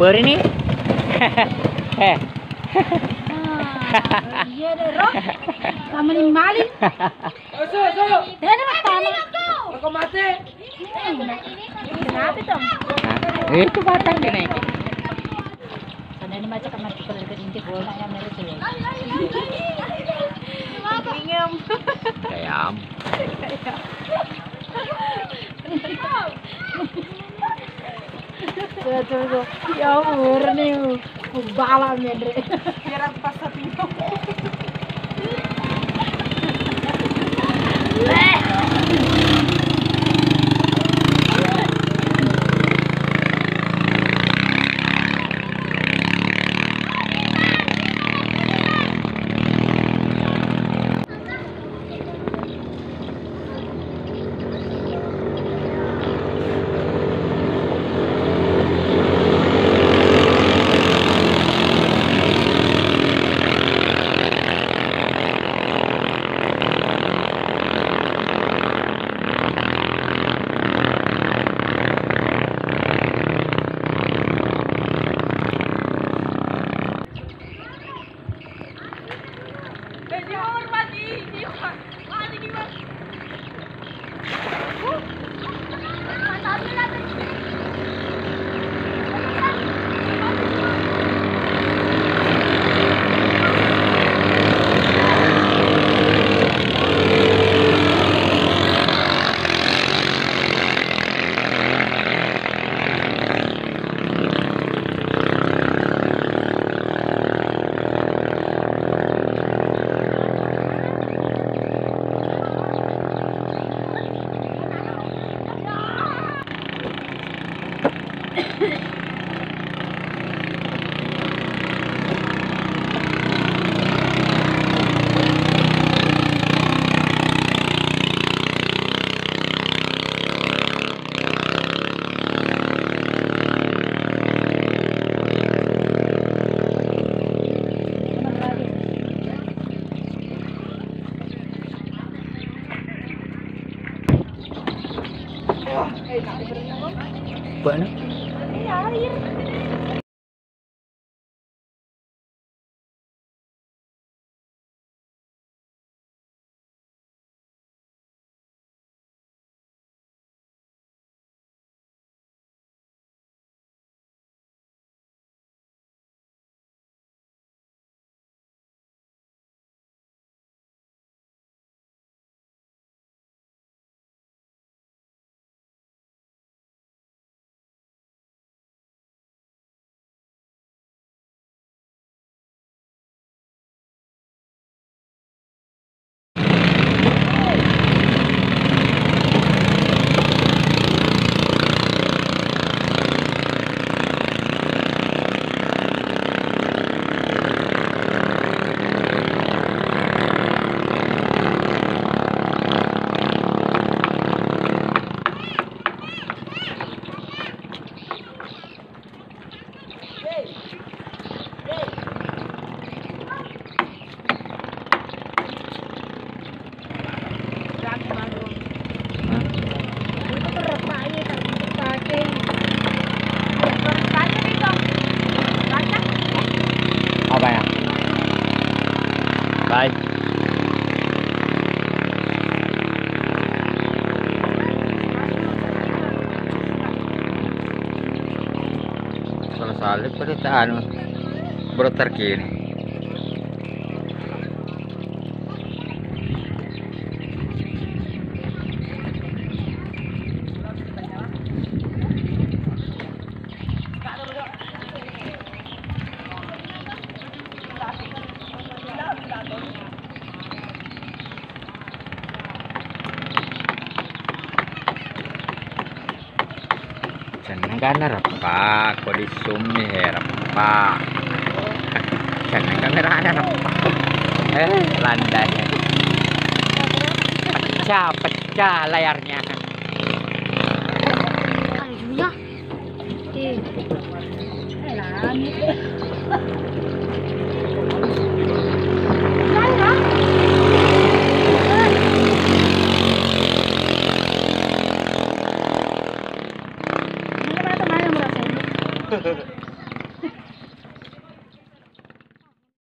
Super ini. Eh, Ah, iya. Kenapa dong? itu batang macam kamar kita inti bola yang merah. Tuh. Ya umur nih. Bala mendre. Oh! Bueno. Pas sa pinto. Buat ni. Apa ya? Bye. Sono salib pada anu bro sumi repak. Seneng kamera ada repak. Eh, landanya. Pecah, pecah layarnya. Ayo ya. Eh.